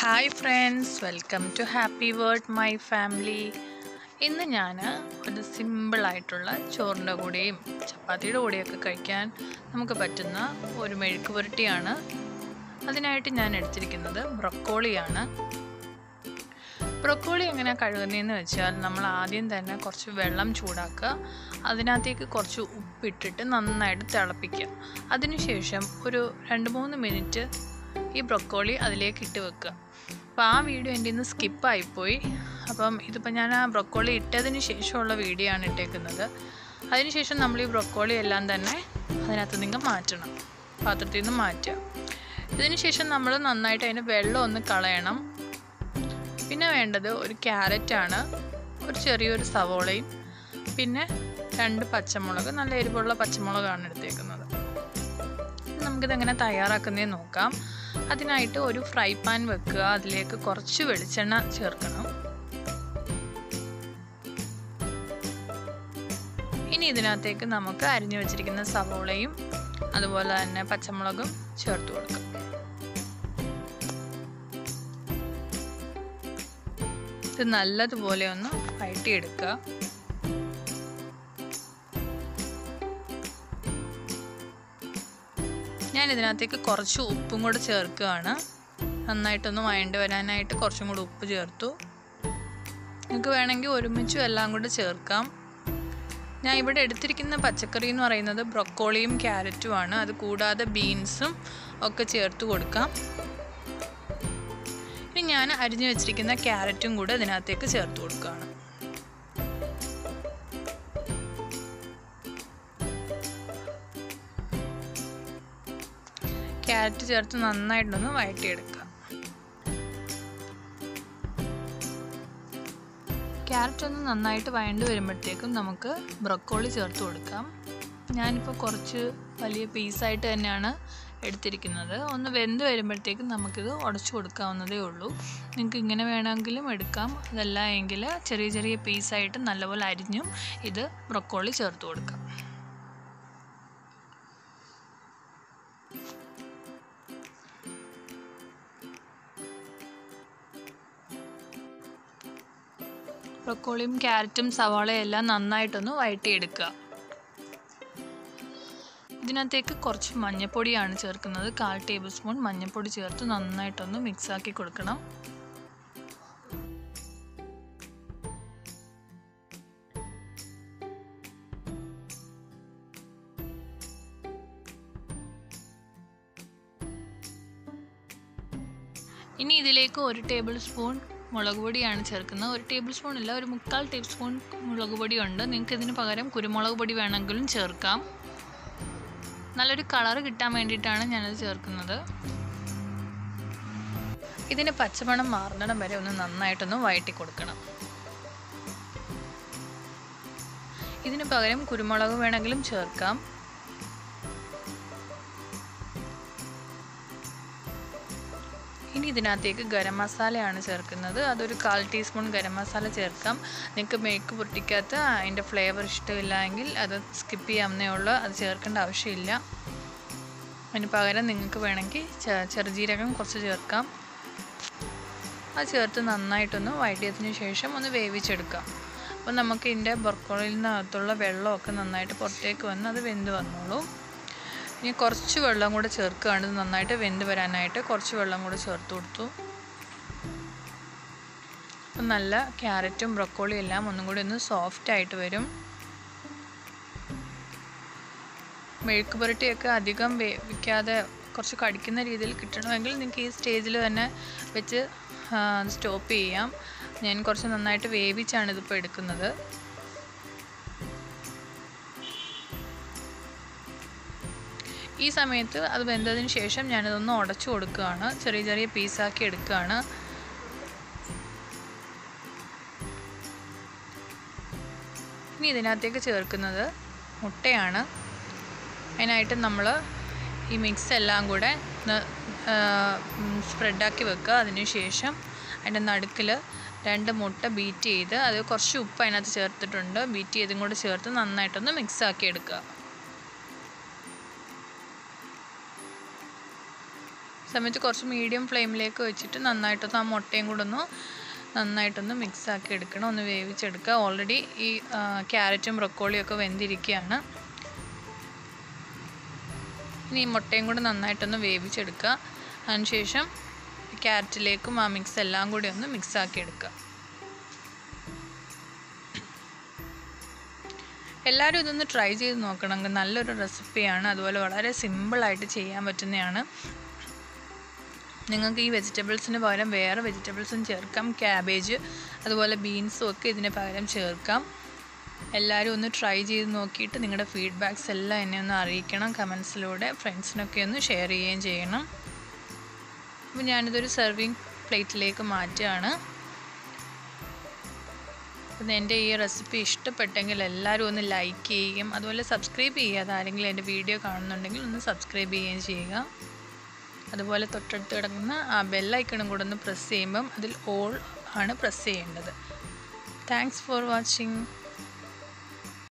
Hi friends welcome to happy word my family ഇന്ന് ഞാൻ ഒരു സിമ്പിളായിട്ടുള്ള ചോറിന്റെ കൂടെയും ചപ്പാത്തിയുടെ കൂടെയൊക്കെ കഴിക്കാൻ നമുക്ക് പറ്റുന്ന ഒരു മെഴുക്ക് പുരട്ടിയാണ്. അതിനായിട്ട് ഞാൻ എടുത്തിരിക്കുന്നത് ബ്രൊക്കോളിയാണ്. ബ്രൊക്കോളി എങ്ങനെ കഴുകുന്നതെന്ന് വെച്ചാൽ നമ്മൾ ആദ്യം തന്നെ കുറച്ച് വെള്ളം ചൂടാക്കുക. അതിനകത്തേക്ക് കുറച്ച് ഉപ്പിട്ടിട്ട് നന്നായിട്ട് തിളപ്പിക്കുക. അതിനുശേഷം ഒരു രണ്ട് മൂന്ന് മിനിറ്റ് ഈ ബ്രൊക്കോളി അതിലേക്ക് ഇട്ട് വെക്കുക. അപ്പോൾ ആ വീഡിയോ എന്റെ ഇന്ന് സ്കിപ്പായിപ്പോയി അപ്പം ഇതിപ്പോൾ ഞാൻ ആ ബ്രൊക്കോളി ഇട്ടതിന് ശേഷമുള്ള വീഡിയോ ആണ് ഇട്ടേക്കുന്നത്. അതിനുശേഷം നമ്മൾ ഈ ബ്രൊക്കോളി എല്ലാം തന്നെ അതിനകത്ത് നിന്ന് മാറ്റണം. പാത്രത്തിൽ നിന്ന് മാറ്റുക. ഇതിന് ശേഷം നമ്മൾ നന്നായിട്ട് അതിന്റെ വെള്ളം ഒന്ന് കളയണം. പിന്നെ വേണ്ടത് ഒരു ക്യാരറ്റാണ് ഒരു ചെറിയൊരു സവോളയും. പിന്നെ രണ്ട് പച്ചമുളക് നല്ല എരിവുള്ള പച്ചമുളകാണ് എടുത്തേക്കുന്നത്. നമുക്കിതെങ്ങനെ തയ്യാറാക്കുന്നതെന്ന് നോക്കാം. അതിനായിട്ട് ഒരു ഫ്രൈ പാൻ വെക്കുക. അതിലേക്ക് കുറച്ച് വെളിച്ചെണ്ണ ചേർക്കണം. ഇനി ഇതിനകത്തേക്ക് നമുക്ക് അരിഞ്ഞു വെച്ചിരിക്കുന്ന സവോളയും അതുപോലെ തന്നെ പച്ചമുളകും ചേർത്ത് കൊടുക്കാം. ഇത് നല്ലതുപോലെ ഒന്ന് വഴറ്റിയെടുക്കുക. ഞാൻ ഇതിനകത്തേക്ക് കുറച്ച് ഉപ്പും കൂടെ ചേർക്കുകയാണ്. നന്നായിട്ടൊന്ന് വഴണ്ട് വരാനായിട്ട് കുറച്ചും കൂടി ഉപ്പ് ചേർത്തു. നിങ്ങൾക്ക് വേണമെങ്കിൽ ഒരുമിച്ചും എല്ലാം കൂടെ ചേർക്കാം. ഞാൻ ഇവിടെ എടുത്തിരിക്കുന്ന പച്ചക്കറി എന്ന് പറയുന്നത് ബ്രൊക്കോളിയും ക്യാരറ്റുമാണ് അത് കൂടാതെ ബീൻസും ഒക്കെ ചേർത്ത് കൊടുക്കാം. ഇനി ഞാൻ അരിഞ്ഞു വെച്ചിരിക്കുന്ന ക്യാരറ്റും കൂടെ ഇതിനകത്തേക്ക് ചേർത്ത് കൊടുക്കുകയാണ്. ക്യാരറ്റ് ചേർത്ത് നന്നായിട്ടൊന്ന് വഴറ്റിയെടുക്കുക. ക്യാരറ്റ് ഒന്ന് നന്നായിട്ട് വഴണ്ട് വരുമ്പോഴത്തേക്കും നമുക്ക് ബ്രൊക്കോളി ചേർത്ത് കൊടുക്കാം. ഞാനിപ്പോൾ കുറച്ച് വലിയ പീസായിട്ട് തന്നെയാണ് എടുത്തിരിക്കുന്നത്. ഒന്ന് വെന്ത് വരുമ്പോഴത്തേക്കും നമുക്കിത് ഉടച്ചു കൊടുക്കാവുന്നതേ ഉള്ളൂ. നിങ്ങൾക്ക് ഇങ്ങനെ വേണമെങ്കിലും എടുക്കാം. അതല്ല എങ്കിൽ ചെറിയ ചെറിയ പീസായിട്ട് നല്ലപോലെ അരിഞ്ഞും ഇത് ബ്രൊക്കോളി ചേർത്ത് കൊടുക്കാം. ബ്രൊക്കോളിയും ക്യാരറ്റും സവാളയും എല്ലാം നന്നായിട്ടൊന്ന് വഴറ്റിയെടുക്കുക. ഇതിനകത്തേക്ക് കുറച്ച് മഞ്ഞൾപ്പൊടിയാണ് ചേർക്കുന്നത്. കാൽ ടേബിൾ സ്പൂൺ മഞ്ഞൾപ്പൊടി ചേർത്ത് നന്നായിട്ടൊന്ന് മിക്സാക്കി കൊടുക്കണം. ഇനി ഇതിലേക്ക് ഒരു ടേബിൾ സ്പൂൺ മുളക് പൊടിയാണ് ചേർക്കുന്നത്. ഒരു ടേബിൾ സ്പൂൺ ഇല്ല ഒരു മുക്കാൽ ടേബിൾ സ്പൂൺ മുളക് ഉണ്ട് നിങ്ങൾക്ക് ഇതിന് പകരം കുരുമുളക് പൊടി വേണമെങ്കിലും ചേർക്കാം. നല്ലൊരു കളർ കിട്ടാൻ വേണ്ടിയിട്ടാണ് ഞാനത് ചേർക്കുന്നത്. ഇതിന് പച്ചമണം മാറുന്നിടം വരെ ഒന്ന് നന്നായിട്ടൊന്ന് വഴറ്റി കൊടുക്കണം. ഇതിന് പകരം കുരുമുളക് വേണമെങ്കിലും ചേർക്കാം. ഇതിനകത്തേക്ക് ഗരം മസാലയാണ് ചേർക്കുന്നത്. അതൊരു കാൽ ടീസ്പൂൺ ഗരം മസാല ചേർക്കാം. നിങ്ങൾക്ക് മേക്ക് പൊട്ടിക്കാത്ത അതിന്റെ ഫ്ലേവർ ഇഷ്ടമില്ലെങ്കിൽ അത് സ്കിപ്പ് ചെയ്യാവുന്നേ ഉള്ളൂ. അത് ചേർക്കേണ്ട ആവശ്യമില്ല. അതിന് പകരം നിങ്ങൾക്ക് വേണമെങ്കിൽ ചെറുജീരകം കുറച്ച് ചേർക്കാം. അത് ചേർത്ത് നന്നായിട്ടൊന്ന് വഴറ്റിയതിന് ശേഷം ഒന്ന് വേവിച്ചെടുക്കാം. അപ്പോൾ നമുക്ക് ഇതിന്റെ ബർക്കോളിൽ നിന്നകത്തുള്ള വെള്ളമൊക്കെ നന്നായിട്ട് പുറത്തേക്ക് വന്ന് അത് വെന്ത് വന്നോളൂ. ഇനി കുറച്ച് വെള്ളം കൂടെ ചേർക്കുകയാണ്. നന്നായിട്ട് വെന്ത് വരാനായിട്ട് കുറച്ച് വെള്ളം കൂടെ ചേർത്ത് കൊടുത്തു. അപ്പം നല്ല ക്യാരറ്റും ബ്രക്കോളിയും എല്ലാം ഒന്നും കൂടി ഒന്ന് സോഫ്റ്റ് ആയിട്ട് വരും. മെഴുക്ക് പുരട്ടിയൊക്കെ അധികം വേവിക്കാതെ കുറച്ച് കടിക്കുന്ന രീതിയിൽ കിട്ടണമെങ്കിൽ നിങ്ങൾക്ക് ഈ സ്റ്റേജിൽ തന്നെ വെച്ച് സ്റ്റോപ്പ് ചെയ്യാം. ഞാൻ കുറച്ച് നന്നായിട്ട് വേവിച്ചാണ് ഇതിപ്പോൾ എടുക്കുന്നത്. ഈ സമയത്ത് അത് വെന്തതിന് ശേഷം ഞാനിതൊന്ന് ഉടച്ചു കൊടുക്കുകയാണ്. ചെറിയ ചെറിയ പീസാക്കി എടുക്കുകയാണ്. ഇനി ഇതിനകത്തേക്ക് ചേർക്കുന്നത് മുട്ടയാണ്. അതിനായിട്ട് നമ്മൾ ഈ മിക്സ് എല്ലാം കൂടെ സ്പ്രെഡാക്കി വെക്കുക. അതിനുശേഷം അതിന്റെ നടുക്കിൽ രണ്ട് മുട്ട ബീറ്റ് ചെയ്ത് അത് കുറച്ച് ഉപ്പ് അതിനകത്ത് ചേർത്തിട്ടുണ്ട്. ബീറ്റ് ചെയ്തും കൂടെ ചേർത്ത് നന്നായിട്ടൊന്ന് മിക്സാക്കി എടുക്കുക. സമയത്ത് കുറച്ച് മീഡിയം ഫ്ലെയിമിലേക്ക് വെച്ചിട്ട് നന്നായിട്ടൊന്ന് ആ മുട്ടയും കൂടെ ഒന്ന് നന്നായിട്ടൊന്ന് മിക്സ് ആക്കി എടുക്കണം. ഒന്ന് വേവിച്ചെടുക്കുക. ഓൾറെഡി ഈ ക്യാരറ്റും ബ്രൊക്കോളിയും ഒക്കെ വെന്തിരിക്കുകയാണ്. ഇനി ഈ മുട്ടയും കൂടെ നന്നായിട്ടൊന്ന് വേവിച്ചെടുക്കുക. അതിനുശേഷം ക്യാരറ്റിലേക്കും ആ മിക്സ് എല്ലാം കൂടി ഒന്ന് മിക്സ് ആക്കി എടുക്കുക. എല്ലാവരും ഇതൊന്ന് ട്രൈ ചെയ്ത് നോക്കണം. നല്ലൊരു റെസിപ്പിയാണ് അതുപോലെ വളരെ സിമ്പിളായിട്ട് ചെയ്യാൻ പറ്റുന്നതാണ്. നിങ്ങൾക്ക് ഈ വെജിറ്റബിൾസിന് പകരം വേറെ വെജിറ്റബിൾസും ചേർക്കാം. ക്യാബേജ് അതുപോലെ ബീൻസും ഒക്കെ ഇതിന് പകരം ചേർക്കാം. എല്ലാവരും ഒന്ന് ട്രൈ ചെയ്ത് നോക്കിയിട്ട് നിങ്ങളുടെ ഫീഡ്ബാക്സ് എല്ലാം എന്നെ ഒന്ന് അറിയിക്കണം. കമൻസിലൂടെ ഫ്രണ്ട്സിനൊക്കെ ഒന്ന് ഷെയർ ചെയ്യുകയും ചെയ്യണം. അപ്പോൾ ഞാനിതൊരു സെർവിങ് പ്ലേറ്റിലേക്ക് മാറ്റുകയാണ്. അപ്പം എന്റെ ഈ റെസിപ്പി ഇഷ്ടപ്പെട്ടെങ്കിൽ എല്ലാവരും ഒന്ന് ലൈക്ക് ചെയ്യുകയും അതുപോലെ സബ്സ്ക്രൈബ് ചെയ്യുക അതാരെങ്കിലും എന്റെ വീഡിയോ കാണുന്നുണ്ടെങ്കിൽ ഒന്ന് സബ്സ്ക്രൈബ് ചെയ്യുകയും ചെയ്യുക. അതുപോലെ തൊട്ടടുത്ത് കിടക്കുന്ന ആ ബെല്ലൈക്കണും കൂടെ ഒന്ന് പ്രസ് ചെയ്യുമ്പം അതിൽ ഓൾ ആണ് പ്രസ് ചെയ്യേണ്ടത്. Thanks for watching